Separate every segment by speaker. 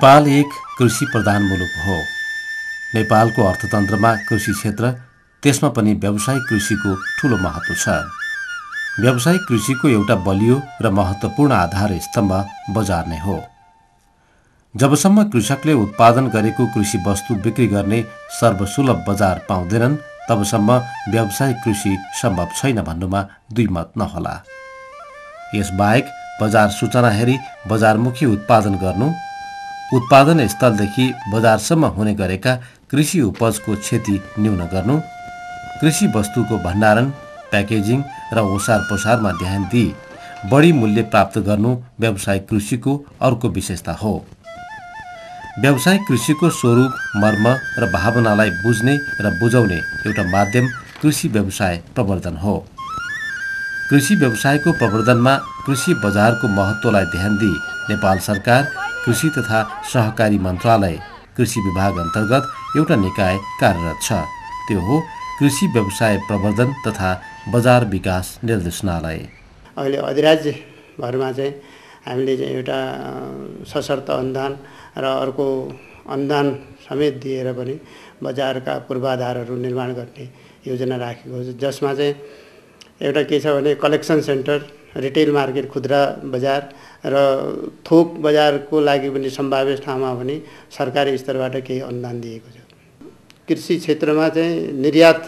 Speaker 1: नेपाल एक कृषि प्रधान मुलुक हो। नेपालको अर्थतन्त्रमा कृषि क्षेत्र त्यसमा पनि व्यावसायिक कृषिको ठुलो महत्त्व छ। व्यावसायिक कृषिको एउटा बलियो र महत्त्वपूर्ण आधार स्तम्भ बजार नै हो। जबसम्म कृषकले उत्पादन गरेको कृषि वस्तु बिक्री गर्ने सर्वसुलभ बजार पाउँदैनन् तबसम्म व्यावसायिक कृषि सम्भव छैन भन्नुमा दुई मत नहोला। यसबाहेक बजार सूचना हेरी बजारमुखी उत्पादन गर्नु उत्पादन स्थलदेखि बजारसम्म हुने गरेका कृषि उपजको क्षति न्यून गर्नु कृषि वस्तुको भण्डारण प्याकेजिङ र ओसार पोसारमा ध्यान दिई बढी मूल्य प्राप्त गर्नु व्यावसायिक कृषिको अर्को विशेषता हो। व्यावसायिक कृषिको स्वरूप मर्म र भावनालाई बुझ्ने र बुझाउने एउटा माध्यम कृषि व्यवसाय प्रवर्धन हो। कृषि व्यवसायको प्रवर्धनमा कृषि बजारको महत्त्वलाई ध्यान दिई नेपाल सरकार कृषि तथा सहकारी मन्त्रालय कृषि विभाग अन्तर्गत एउटा निकाय कार्यरत छ। त्यो हो कृषि व्यवसाय प्रवर्धन तथा बजार विकास निर्देशनालय।
Speaker 2: अहिले अधिराज्यभरमा चाहिँ हामीले चाहिँ एउटा सशर्त अनुदान र अर्को अनुदान समेत दिएर पनि बजारका पूर्वाधारहरू निर्माण गर्ने योजना राखेको छ। जसमा चाहिँ एउटा के छ भने कलेक्सन सेन्टर रिटेल मार्केट खुद्रा बजार र थोक बजारको लागि पनि सम्भाव्य ठाउँमा पनि सरकारी स्तरबाट केही अनुदान दिएको छ। कृषि क्षेत्रमा चाहिँ निर्यात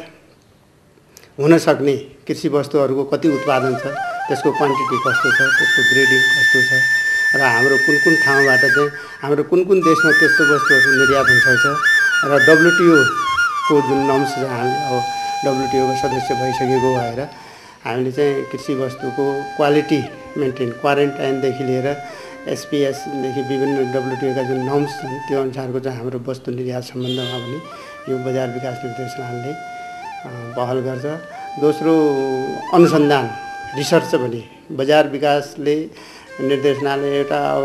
Speaker 2: हुन सक्ने कृषि वस्तुहरूको कति उत्पादन छ त्यसको क्वान्टिटी कस्तो छ त्यसको ग्रेडिङ कस्तो छ र हाम्रो कुन कुन ठाउँबाट चाहिँ हाम्रो कुन कुन देशमा त्यस्तो वस्तुहरू निर्यात हुनसक्छ र डब्लुटिओको जुन नम्स हामी अब डब्लुटिओको सदस्य भइसकेको भएर हामीले चाहिँ कृषि वस्तुको क्वालिटी मेन्टेन क्वारेन्टाइनदेखि लिएर एसपिएसदेखि विभिन्न डब्लुटिओका जुन नर्म्स छन् त्यो अनुसारको चाहिँ हाम्रो वस्तु निर्यात सम्बन्धमा पनि यो बजार विकास निर्देशनालयले पहल गर्छ। दोस्रो अनुसन्धान रिसर्च पनि बजार विकासले निर्देशनालय एउटा अब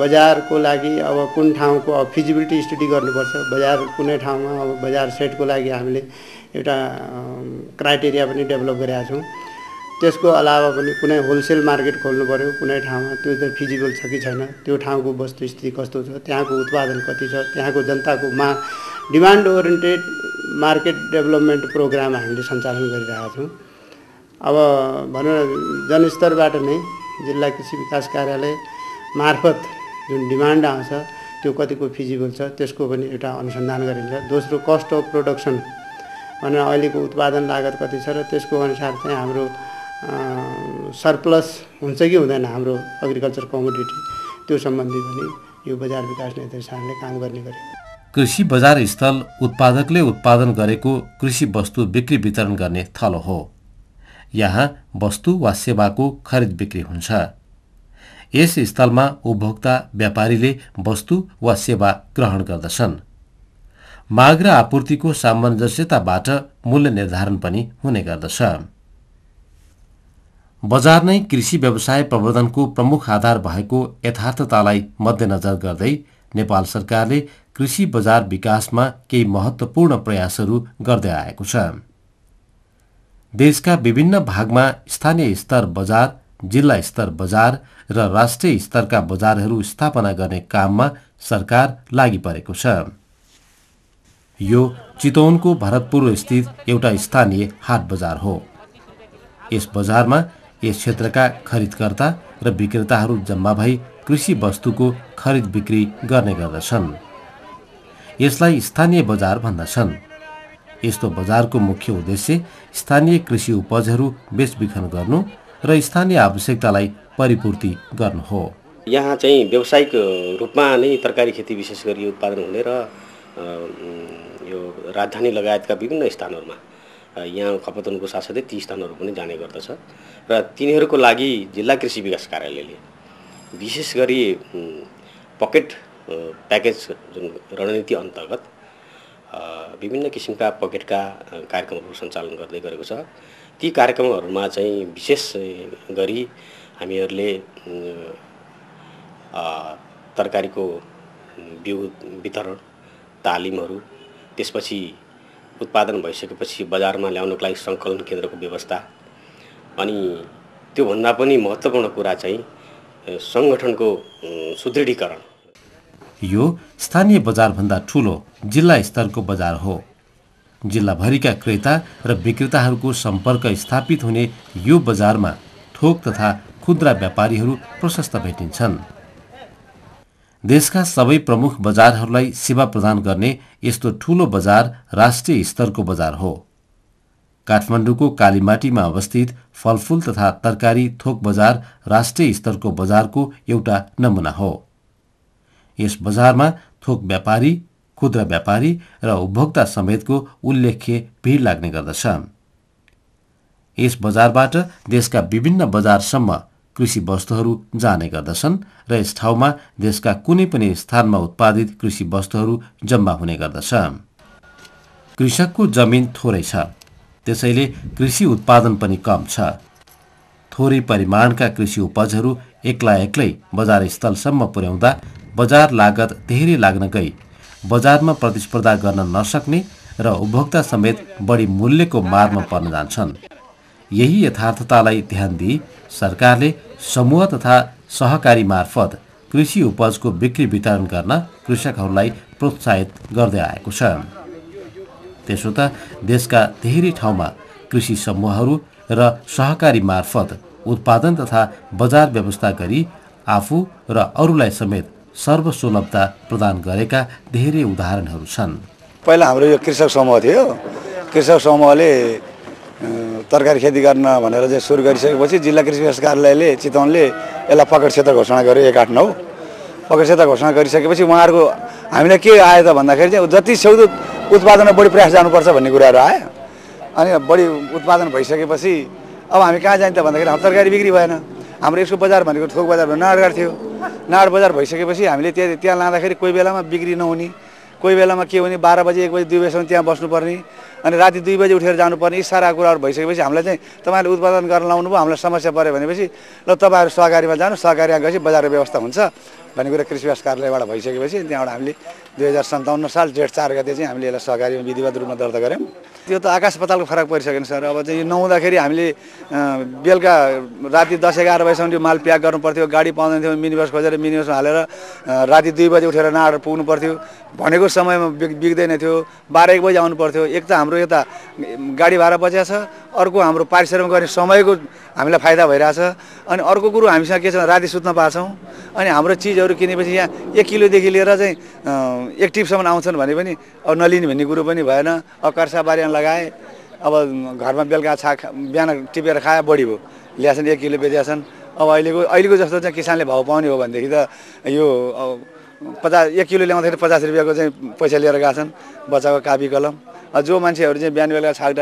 Speaker 2: बजारको लागि अब कुन ठाउँको अब फिजिबिलिटी स्टडी गर्नुपर्छ बजार कुनै ठाउँमा अब बजार सेटको लागि हामीले एउटा क्राइटेरिया पनि डेभलप गरेका छौँ। त्यसको अलावा पनि कुनै होलसेल मार्केट खोल्नु पऱ्यो कुनै ठाउँमा त्यो चाहिँ फिजिबल छ कि छैन त्यो ठाउँको वस्तुस्थिति कस्तो छ त्यहाँको उत्पादन कति छ त्यहाँको जनताको मा demand oriented market development programme हामीले सञ्चालन गरिरहेका छौँ। अब भनौँ न जनस्तरबाट नै जिल्ला कृषि विकास कार्यालय मार्फत जुन डिमान्ड आउँछ त्यो कतिको फिजिबल छ त्यसको पनि एउटा अनुसन्धान गरिन्छ। दोस्रो कस्ट अफ प्रोडक्सन भनेर अहिलेको उत्पादन लागत कति छ र त्यसको अनुसार चाहिँ हाम्रो सरप्लस हुन्छ कि हुँदैन हाम्रो एग्रिकल्चर कमोडिटी त्यो सम्बन्धी पनि यो बजार विकास निर्देशनले काम गर्ने गरे।
Speaker 1: कृषि बजार स्थल उत्पादकले उत्पादन गरेको कृषि वस्तु बिक्री वितरण गर्ने थलो हो। यहाँ वस्तु वा सेवाको खरिद बिक्री हुन्छ। यस स्थलमा उपभोक्ता व्यापारीले वस्तु वा सेवा ग्रहण गर्दछन्। माग र आपूर्तिको सामञ्जस्यताबाट मूल्य निर्धारण पनि हुने गर्दछ। बजार नै कृषि व्यवसाय प्रवर्धनको प्रमुख आधार भएको यथार्थतालाई मध्यनजर गर्दै नेपाल सरकारले कृषि बजार विकासमा केही महत्त्वपूर्ण प्रयासहरू गर्दै आएको छ। देशका विभिन्न भागमा स्थानीय स्तर बजार जिल्ला स्तर बजार र राष्ट्रिय स्तरका बजारहरू स्थापना गर्ने काममा सरकार लागि परेको छ। यो चितवनको भरतपुर स्थित एउटा स्थानीय हाट बजार हो। यस बजारमा यस क्षेत्रका खरिदकर्ता र विक्रेताहरू जम्मा भई कृषि वस्तुको खरिद बिक्री गर्ने गर्दछन्। यसलाई स्थानीय बजार भन्दछन्। यस्तो बजारको मुख्य उद्देश्य स्थानीय कृषि उपजहरू बेचबिखन गर्नु र स्थानीय आवश्यकतालाई परिपूर्ति गर्नु हो।
Speaker 3: यहाँ चाहिँ व्यावसायिक रूपमा नै तरकारी खेती विशेष गरी उत्पादन हुने र यो राजधानी लगायतका विभिन्न स्थानहरूमा यहाँ खपत हुनुको साथसाथै ती स्थानहरू पनि जाने गर्दछ र तिनीहरूको लागि जिल्ला कृषि विकास कार्यालयले विशेष गरी पकेट प्याकेज जुन रणनीति अन्तर्गत विभिन्न किसिमका पकेटका कार्यक्रमहरू सञ्चालन गर्दै गरेको छ। ती कार्यक्रमहरूमा चाहिँ विशेष गरी हामीहरूले तरकारीको बिउ वितरण तालिमहरू त्यसपछि उत्पादन भइसकेपछि बजारमा ल्याउनको लागि सङ्कलन केन्द्रको व्यवस्था। अनि त्योभन्दा पनि महत्त्वपूर्ण कुरा चाहिँ सङ्गठनको सुदृढीकरण।
Speaker 1: यो स्थानीय बजारभन्दा ठुलो जिल्ला स्तरको बजार हो। जिल्लाभरिका क्रेता र विक्रेताहरूको सम्पर्क स्थापित हुने यो बजारमा थोक तथा खुद्रा व्यापारीहरू प्रशस्त भेटिन्छन्। देशका सबै प्रमुख बजारहरूलाई सेवा प्रदान गर्ने यस्तो ठूलो बजार राष्ट्रिय स्तरको बजार हो। काठमाडौँको कालीमाटीमा अवस्थित फलफूल तथा तरकारी थोक बजार राष्ट्रिय स्तरको बजारको एउटा नमुना हो। यस बजारमा थोक व्यापारी खुद्रा व्यापारी र उपभोक्ता समेतको उल्लेख्य भिड लाग्ने गर्दछ। यस बजारबाट देशका विभिन्न बजारसम्म कृषि वस्तुहरू जाने गर्दछन् र यस ठाउँमा देशका कुनै पनि स्थानमा उत्पादित कृषि वस्तुहरू जम्मा हुने गर्दछ। कृषकको जमिन थोरै छ। त्यसैले कृषि उत्पादन पनि कम छ। थोरै परिमाणका कृषि उपजहरू एक्ला एक्लै बजार स्थलसम्म पुर्याउँदा बजार लागत धेरै लाग्न गई। बजारमा प्रतिस्पर्धा गर्न नसक्ने र उपभोक्ता समेत बढी मूल्यको मारमा पर्न जान्छन्। यही यथार्थतालाई ध्यान दिई सरकारले समूह तथा सहकारी मार्फत कृषि उपजको बिक्री वितरण गर्न कृषकहरूलाई प्रोत्साहित गर्दै आएको छ। त्यसो त देशका धेरै ठाउँमा कृषि समूहहरू र सहकारी मार्फत उत्पादन तथा बजार व्यवस्था गरी आफू र अरूलाई समेत सर्वसुलभता प्रदान गरेका धेरै उदाहरणहरू छन्।
Speaker 4: पहिला हाम्रो यो कृषक समूह थियो। कृषक समूहले तरकारी खेती गर्न भनेर चाहिँ सुरु गरिसकेपछि जिल्ला कृषि विकास कार्यालयले चितवनले यसलाई पकड क्षेत्र घोषणा गर्यो एक आठ नौ। पकड क्षेत्र घोषणा गरिसकेपछि उहाँहरूको हामीलाई के आयो त भन्दाखेरि चाहिँ जति सक्दो उत्पादनमा बढी प्रयास जानुपर्छ भन्ने कुराहरू आयो। अनि बढी उत्पादन भइसकेपछि अब हामी कहाँ जाने त भन्दाखेरि हाम्रो तरकारी बिक्री भएन। हाम्रो यसको बजार भनेको थोक बजार नाडघाट थियो। नाड बजार भइसकेपछि हामीले त्यहाँ त्यहाँ लाँदाखेरि कोही बेलामा बिक्री नहुने। कोही बेलामा के भने बाह्र बजी एक बजी दुई बजीसम्म त्यहाँ बस्नुपर्ने अनि राति दुई बजी उठेर जानुपर्ने यी सारा कुराहरू भइसकेपछि हामीलाई चाहिँ तपाईँहरूले उत्पादन गर्न लाउनु भयो हामीलाई समस्या पऱ्यो भनेपछि ल तपाईँहरू सहकारीमा जानु सहकारीमा गएपछि बजार व्यवस्था हुन्छ भन्ने कुरा कृषि विकास कार्यालयबाट भइसकेपछि त्यहाँबाट हामीले दुई हजार सन्ताउन्न साल जेठ चार गते चाहिँ हामीले यसलाई सहकारीमा विधिवत रूपमा दर्ता गऱ्यौँ। त्यो त आकाश पतालको फरक परिसकेन सर अब चाहिँ यो नहुँदाखेरि हामीले बेलुका राति दस एघार बजीसम्म त्यो माल प्याक गर्नु पर्थ्यो गाडी पाउँदैन थियो मिनी बस खोजेर मिनी बसमा हालेर राति दुई बजी उठेर नाड पुग्नु पर्थ्यो भनेको समयमा बिक बिग्दैन थियो। बाह्र एक बजी आउनु पर्थ्यो। एक त हाम्रो यता गाडी भाडा बचिया छ। अर्को हाम्रो पारिश्रमिक गर्ने समयको हामीलाई फाइदा भइरहेछ। अनि अर्को कुरो हामीसँग के छ राति सुत्न पाछौँ। अनि हाम्रो चिजहरू किनेपछि यहाँ एक किलोदेखि लिएर चाहिँ एक टिपसम्म आउँछन् भने पनि अब नलिने भन्ने कुरो पनि भएन। अब कर्सा बारीमा लगाएँ। अब घरमा बेलुका छा बिहान टिपेर खाए बढी भयो। ल्याछन् एक किलो बेचिया अब अहिलेको अहिलेको जस्तो चाहिँ किसानले भाउ पाउने हो भनेदेखि त यो पचास एक किलो ल्याउँदाखेरि पचास रुपियाँको चाहिँ पैसा लिएर गएको छन्। बच्चाको कापी कलम। जो मान्छेहरू चाहिँ बिहान बेलुका छाक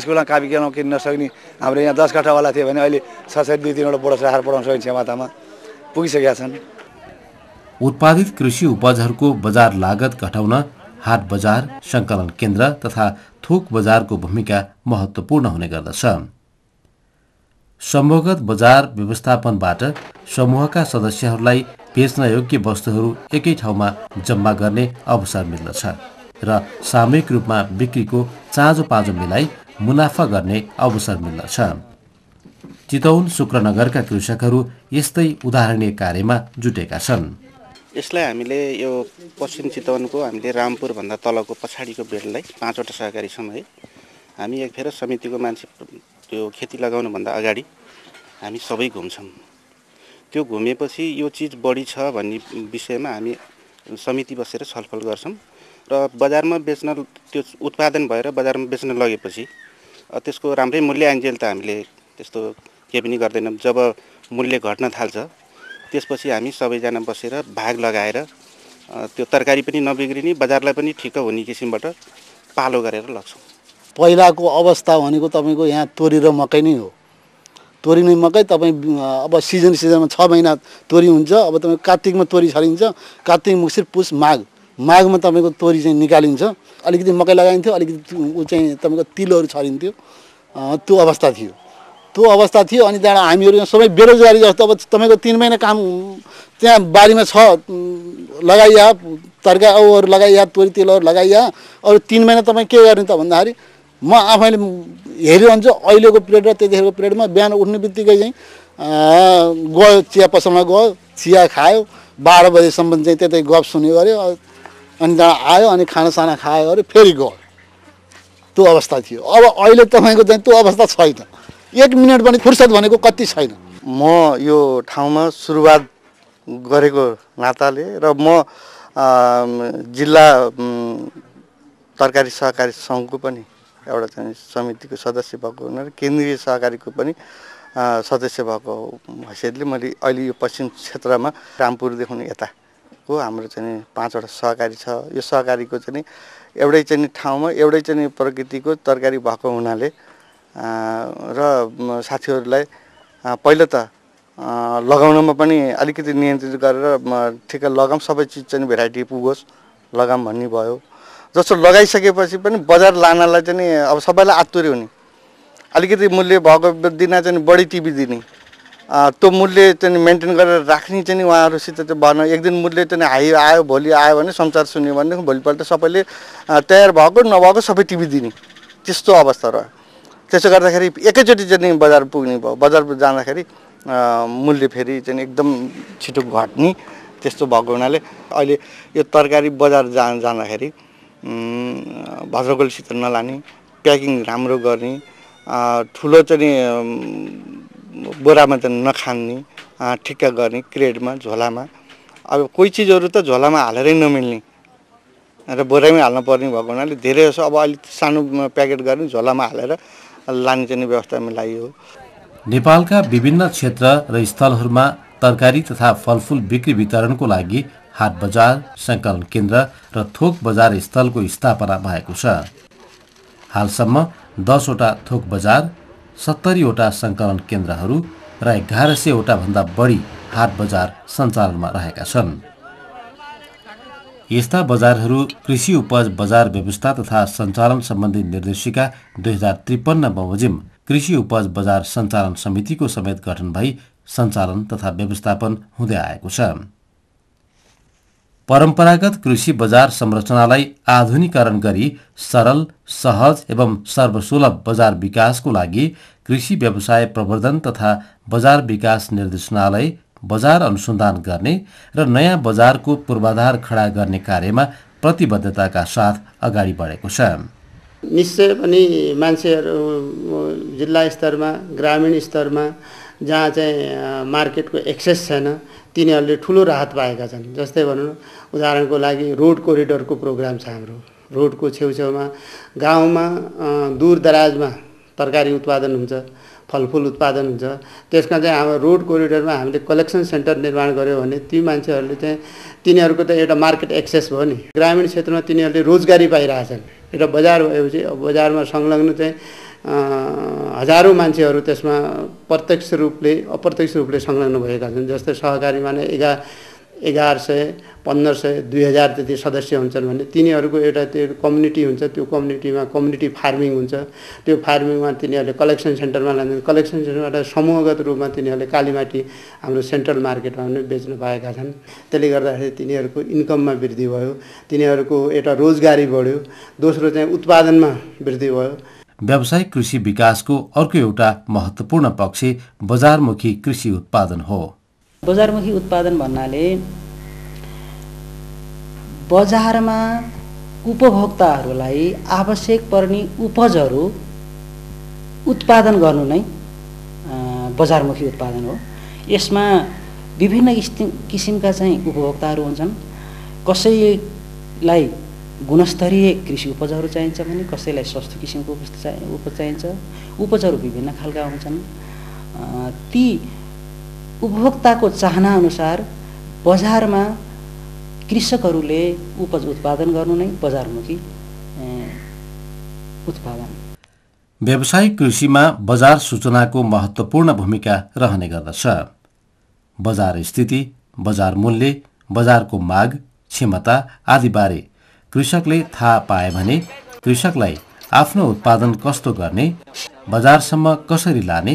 Speaker 4: स्कुलमा कापी कलम किन्न नसक्ने हाम्रो यहाँ दस कट्ठावाला थियो भने अहिले छ सय दुई तिनवटा बुढो राखेर पढाउन सक्ने क्षमतामा पुगिसकेका छन्।
Speaker 1: उत्पादित कृषि उपजहरूको बजार लागत घटाउन हाट बजार सङ्कलन केन्द्र तथा थोक बजारको भूमिका महत्त्वपूर्ण हुने गर्दछ। समूहगत बजार व्यवस्थापनबाट समूहका सदस्यहरूलाई बेच्न योग्य वस्तुहरू एकै ठाउँमा जम्मा गर्ने अवसर मिल्दछ र सामूहिक रूपमा बिक्रीको चाँजो पाँजो मिलाई मुनाफा गर्ने अवसर मिल्दछ। चितौन शुक्रनगरका कृषकहरू यस्तै उदाहरणीय कार्यमा जुटेका छन्।
Speaker 5: यसलाई हामीले यो पश्चिम चितवनको हामीले रामपुरभन्दा तलको पछाडिको बेडलाई पाँचवटा सहकारीसँग है। हामी एक फेर समितिको मान्छे त्यो खेती लगाउनुभन्दा अगाडि हामी सबै घुम्छौँ। त्यो घुमेपछि यो चिज बढी छ भन्ने विषयमा हामी समिति बसेर छलफल गर्छौँ। र बजारमा बेच्न त्यो उत्पादन भएर बजारमा बेच्न लगेपछि त्यसको राम्रै मूल्य आइन्जेल त हामीले त्यस्तो केही पनि गर्दैनौँ। जब मूल्य घट्न थाल्छ त्यसपछि हामी सबैजना बसेर भाग लगाएर त्यो तरकारी पनि नबिग्रिने बजारलाई पनि ठिक्क हुने किसिमबाट पालो गरेर लग्छौँ।
Speaker 6: पहिलाको अवस्था भनेको तपाईँको यहाँ तोरी र मकै नै हो। तोरी नै मकै तपाईँ अब सिजन सिजनमा छ महिना तोरी हुन्छ अब तपाईँ कार्तिकमा तोरी छरिन्छ कार्तिक मुसिर पुस माघ। माघमा तपाईँको तोरी चाहिँ निकालिन्छ। अलिकति मकै लगाइन्थ्यो अलिकति ऊ चाहिँ तपाईँको तिलोहरू छरिन्थ्यो। त्यो अवस्था थियो। त्यो अवस्था थियो अनि त्यहाँबाट हामीहरू सबै बेरोजगारी जस्तो अब तपाईँको तिन महिना काम त्यहाँ बारीमा छ लगाइया तरकारी औहरू लगाइया तोरी तेलहरू लगाइया अरू तिन महिना तपाईँ के गर्ने त भन्दाखेरि म आफैले हेरिरहन्छु अहिलेको पिरियड र त्यतिखेरको पिरियडमा बिहान उठ्ने बित्तिकै चाहिँ गयो चिया पसलमा गयो चिया खायो बाह्र बजीसम्म चाहिँ त्यतै गफ सुन्यो गऱ्यो अनि त्यहाँ आयो अनि खानासाना खायो गऱ्यो फेरि गयो। त्यो अवस्था थियो। अब अहिले तपाईँको चाहिँ त्यो अवस्था छैन। एक मिनट पनि फुर्सद भनेको कति छैन।
Speaker 7: म यो ठाउँमा सुरुवात गरेको नाताले र म जिल्ला तरकारी सहकारी सङ्घको पनि एउटा चाहिँ समितिको सदस्य भएको हुनाले केन्द्रीय सहकारीको पनि सदस्य भएको हैसियतले मैले अहिले यो पश्चिम क्षेत्रमा रामपुरदेखि यताको हाम्रो चाहिँ पाँचवटा सहकारी छ। यो सहकारीको चाहिँ एउटै चाहिँ ठाउँमा एउटै चाहिँ प्रकृतिको तरकारी भएको हुनाले र साथीहरूलाई पहिलो त लगाउनमा पनि अलिकति नियन्त्रित गरेर ठिक्क लगाम सबै चिज चाहिँ भेराइटी पुगोस् लगाम भन्ने भयो। जस्तो लगाइसकेपछि पनि बजार लानलाई चाहिँ अब सबैलाई आत्तुरी हुने। अलिकति मूल्य भएको दिन चाहिँ बढी टिभी दिने। त्यो मूल्य चाहिँ मेन्टेन गरेर राख्ने चाहिँ उहाँहरूसित चाहिँ भन एक दिन मूल्य चाहिँ हाई आयो भोलि आयो भने संसार सुन्यो भनेदेखि भोलिपल्ट सबैले तयार भएको नभएको सबै टिभी दिने। त्यस्तो अवस्था रह्यो। त्यसो गर्दाखेरि एकैचोटि चाहिँ बजार पुग्ने भयो। बजार जाँदाखेरि मूल्य फेरि चाहिँ एकदम छिटो घट्ने त्यस्तो भएको हुनाले अहिले यो तरकारी बजार जा जाँदाखेरि भद्रगोलसित नलाने प्याकिङ राम्रो गर्ने ठुलो चाहिँ बोरामा चाहिँ नखान्ने ठिक्का गर्ने क्रेडमा झोलामा। अब कोही चिजहरू त झोलामा हालेरै नमिल्ने। र बोरामै हाल्नु पर्ने भएको हुनाले धेरै जसो अब अलिक सानो प्याकेट गर्ने झोलामा हालेर लाने चाहिँ व्यवस्था मिलाइयो
Speaker 1: नेपालका विभिन्न क्षेत्र र स्थलहरूमा तरकारी तथा फलफुल बिक्री वितरणको लागि हाट बजार सङ्कलन केन्द्र र थोक बजार स्थलको स्थापना भएको छ। हालसम्म दसवटा थोक बजार सत्तरीवटा सङ्कलन केन्द्रहरू र एघार सयवटा भन्दा बढी हाट बजार सञ्चालनमा रहेका छन्। यस्ता बजारहरू कृषि उपज बजार व्यवस्था तथा सञ्चालन सम्बन्धी निर्देशिका दुई हजार त्रिपन्न बमोजिम कृषि उपज बजार सञ्चालन समितिको समेत गठन भई सञ्चालन तथा व्यवस्थापन हुँदै आएको छ। परम्परागत कृषि बजार संरचनालाई आधुनिकरण गरी सरल सहज एवं सर्वसुलभ बजार विकासको लागि कृषि व्यवसाय प्रवर्धन तथा बजार विकास निर्देशनालय बजार अनुसन्धान गर्ने र नयाँ बजारको पूर्वाधार खडा गर्ने कार्यमा प्रतिबद्धताका साथ अगाडि बढेको छ।
Speaker 2: निश्चय पनि मान्छेहरू जिल्ला स्तरमा ग्रामीण स्तरमा जहाँ चाहिँ मार्केटको एक्सेस छैन तिनीहरूले ठुलो राहत पाएका छन्। जस्तै भनौँ उदाहरणको लागि रोड कोरिडोरको प्रोग्राम छ हाम्रो। रोडको छेउछेउमा गाउँमा दूरदराजमा तरकारी उत्पादन हुन्छ फलफुल उत्पादन हुन्छ। त्यसमा चाहिँ हाम्रो रोड कोरिडोरमा हामीले कलेक्सन सेन्टर निर्माण गऱ्यौँ भने ती मान्छेहरूले चाहिँ तिनीहरूको त एउटा मार्केट एक्सेस भयो नि। ग्रामीण क्षेत्रमा तिनीहरूले रोजगारी पाइरहेछन्। एउटा बजार भएपछि बजारमा संलग्न चाहिँ हजारौँ मान्छेहरू त्यसमा प्रत्यक्ष रूपले अप्रत्यक्ष रूपले संलग्न भएका छन्। जस्तै सहकारीमा नै एघार एघार सय पन्ध्र सय दुई हजार त्यति सदस्य हुन्छन् भने तिनीहरूको एउटा त्यो कम्युनिटी हुन्छ। त्यो कम्युनिटीमा कम्युनिटी फार्मिङ हुन्छ। त्यो फार्मिङमा तिनीहरूले कलेक्सन सेन्टरमा लान्छन् कलेक्सन सेन्टरबाट समूहगत रूपमा तिनीहरूले कालीमाटी हाम्रो सेन्ट्रल मार्केटमा पनि बेच्न पाएका छन्। त्यसले गर्दाखेरि तिनीहरूको इन्कममा वृद्धि भयो। तिनीहरूको एउटा रोजगारी बढ्यो। दोस्रो चाहिँ उत्पादनमा वृद्धि भयो।
Speaker 1: व्यावसायिक कृषि विकासको अर्को एउटा महत्त्वपूर्ण पक्ष बजारमुखी कृषि उत्पादन हो।
Speaker 8: बजारमुखी उत्पादन भन्नाले बजारमा उपभोक्ताहरूलाई आवश्यक पर्ने उपजहरू उत्पादन गर्नु नै बजारमुखी उत्पादन हो। यसमा विभिन्न किसिमका चाहिँ उपभोक्ताहरू हुन्छन्। कसैलाई गुणस्तरीय कृषि उपजहरू चाहिन्छ भने कसैलाई सस्तो किसिमको उपज चाहिन्छ। उपजहरू विभिन्न खालका हुन्छन्। ती उपभोक्ताको चाहना अनुसार बजारमा कृषकहरूले उपज उत्पादन गर्नु नै बजारमुखी उत्पादन।
Speaker 1: व्यावसायिक कृषिमा बजार सूचनाको महत्त्वपूर्ण भूमिका रहने गर्दछ। बजार स्थिति बजार मूल्य बजारको माग क्षमता आदिबारे कृषकले थाहा पाए भने कृषकलाई आफ्नो उत्पादन कस्तो गर्ने बजारसम्म कसरी लाने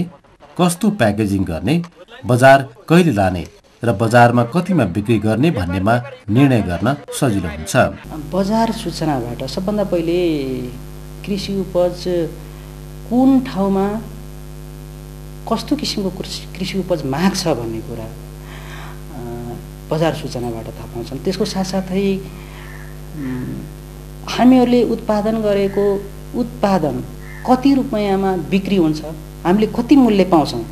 Speaker 1: कस्तो प्याकेजिङ गर्ने बजार कहिले लाने र बजारमा कतिमा बिक्री गर्ने भन्नेमा निर्णय गर्न सजिलो हुन्छ।
Speaker 8: बजार सूचनाबाट सबभन्दा पहिले कृषि उपज कुन ठाउँमा कस्तो किसिमको कृषि उपज माग छ भन्ने कुरा बजार सूचनाबाट थाहा पाउँछन्। त्यसको साथसाथै हामीहरूले उत्पादन गरेको उत्पादन कति रुपियाँमा बिक्री हुन्छ हामीले कति मूल्य पाउँछौँ?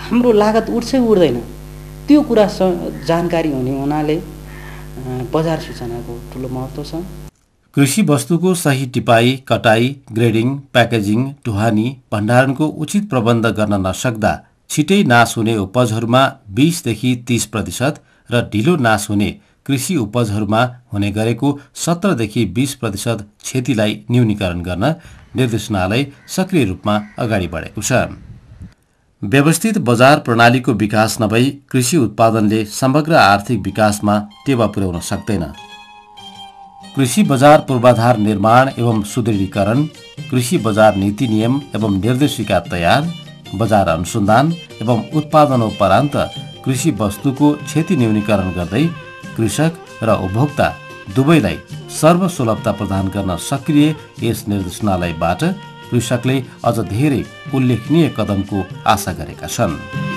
Speaker 8: हाम्रो लागत उठ्छै उठ्दैन? त्यो कुरा जानकारी हुने हुनाले बजार सूचनाको ठुलो महत्त्व छ।
Speaker 1: कृषि वस्तुको सही टिपाई कटाई ग्रेडिङ प्याकेजिङ टुहानी भण्डारणको उचित प्रबन्ध गर्न नसक्दा छिटै नाश हुने उपजहरूमा बिसदेखि तीस प्रतिशत र ढिलो नाश हुने कृषि उपजहरूमा हुने गरेको सत्रदेखि बिस प्रतिशत क्षतिलाई न्यूनीकरण गर्न निर्देशनालय सक्रिय रूपमा अगाडि बढेको छ। व्यवस्थित बजार प्रणालीको विकास नभई कृषि उत्पादनले समग्र आर्थिक विकासमा टेवा पुर्याउन सक्दैन। कृषि बजार पूर्वाधार निर्माण एवं सुदृढीकरण कृषि बजार नीति नियम एवं निर्देशिका तयार बजार अनुसन्धान एवं उत्पादनोपरान्त कृषि वस्तुको क्षति न्यूनीकरण गर्दै कृषक र उपभोक्ता दुवैलाई सर्वसुलभता प्रदान गर्न सक्रिय यस निर्देशनालयबाट कृषकले अझ धेरै उल्लेखनीय कदमको आशा गरेका छन्।